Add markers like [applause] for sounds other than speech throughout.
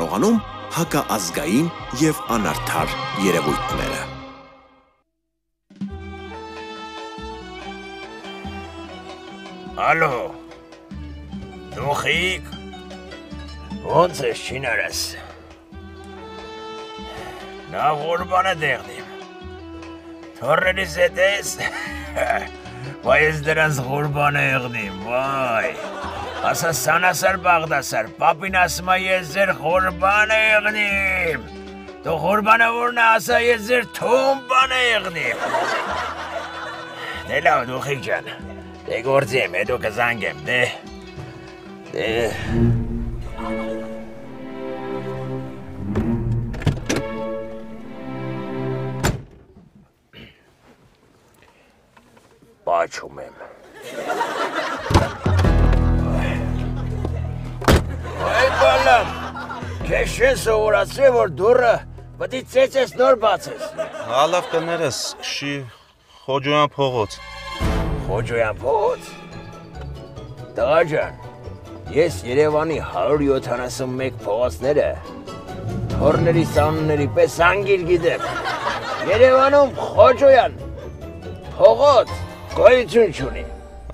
կարողանում հակաազգային եւ անարդար երևույթները։ Ալո։ Դուխիկ։ Ոնց ես շինարես։ Նա ղուրբանը դեղնիմ։ Թորրենիս հետ ես։ [laughs] Վայ ես դրանց ղուրբանը եղնիմ, վայ։ Ասա սանասար բաղդասար, պապին ասում է ես ձեր ղուրբանը եղնիմ։ Դու ղուրբանը որն է ասա ես ձեր թումբանը եղնիմ։ Դե լավ, դուխիկ ջան։ Դե գործի եմ, հետո կզանգեմ, դե։ Դե։ Պաչում եմ։ Այ բալամ։ Քեզ չեն սովորացրել, որ դուրը պետք է ծեծես նոր բացես։ Հալավ կներես, քշի Խոջոյան փողոց։ Խոջոյան փողոց։ Տղա ջան, ես Երևանի 171 փողոցները թորների սանունների պես անգիր գիտեմ։ Երևանում Խոջոյան փողոց գոյություն չունի։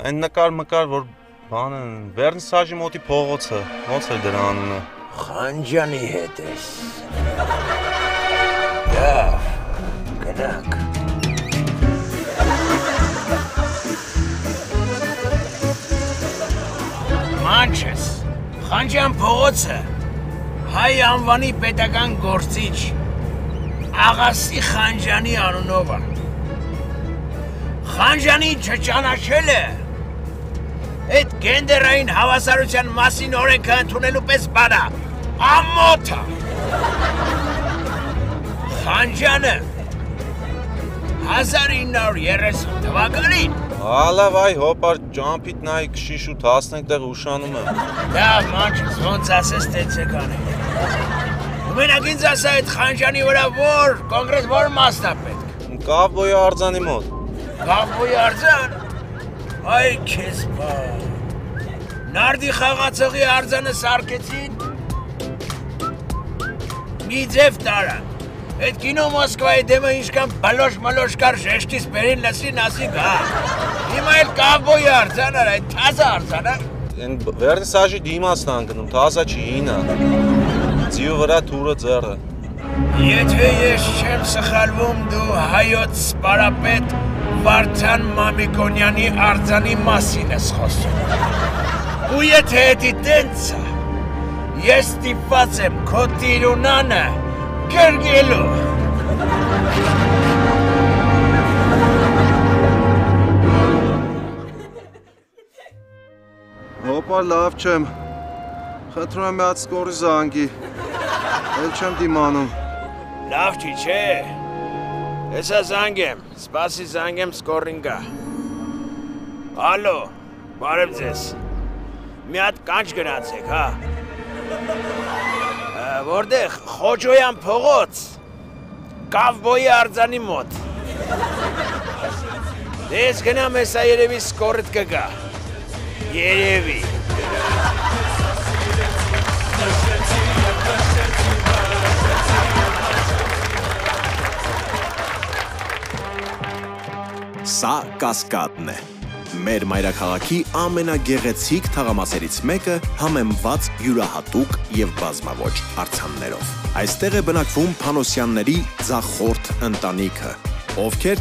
Այն նկար մկար, որ բանը Վերնսաժի մոտի փողոցը, ոնց է դրա անունը։ Խանջանի հետ ես։ Լավ, գնանք։ Մանչես, Խանջան փողոցը հայ անվանի պետական գործիչ Աղասի Խանջանի անունով է։ Խանջանի չճանաչել է այդ գենդերային հավասարության մասին օրենքը ընդունելու պես բանա. Ամոթա Խանջանը 1930 թվականին Հալավ այ հոպար ջամփիտ նայ քշի շուտ հասնենք տեղ ուշանում եմ։ դա մանչս ոնց ասես տեցեկան է Ու մենակ ինձ ասա այդ Խանջանի վրա որ կոնկրետ որ մասն է պետք Կավբոյի արձանի մոտ։ Կապոյ արձան այ քեզ բա Նարդի խաղացողի արձանը սարքեցին մի ձև տարան Այդ կինո Մոսկվայի դեմը ինչքան բլոշ մլոշ կար ժեշտից բերին լսին ասի գա Հիմա էլ կավբոյի արձան արա, այդ թազա արձան է Այն Վերնսաժի դիմացն անգնում, թազա չի ինա։ Ձիու վրա թուրը ձեռը։ Եթե ես չեմ սխալվում դու հայոց սպարապետ Վարդան Մամիկոնյանի արձանի մասին ես խոսում Ու եթե էդի տենց է ես ստիպված եմ քո տիրունանը կրգելու Հոպար լավ չեմ։ Խնդրում եմ մի հատ սկորի զանգի։ Էլ չեմ դիմանում։ Լավ չի, չէ։ Հեսա զանգեմ, սպասի զանգեմ սկորին գա։ Ալո, բարև ձեզ։ Մի հատ կանչ գնացեք, հա։ Որտեղ Խոջոյան փողոց։ Կավբոյի արձանի մոտ։ Դե ես գնամ հեսա երևի սկորիդ կգա։ Երևի։ Սա կասկադն է։ Մեր մայրաքաղաքի ամենագեղեցիկ թաղամասերից մեկը համեմված յուրահատուկ եւ բազմաոճ արցաններով։ Այստեղ է բնակվում Փանոսյանների ցախորդ ընտանիքը, ովքեր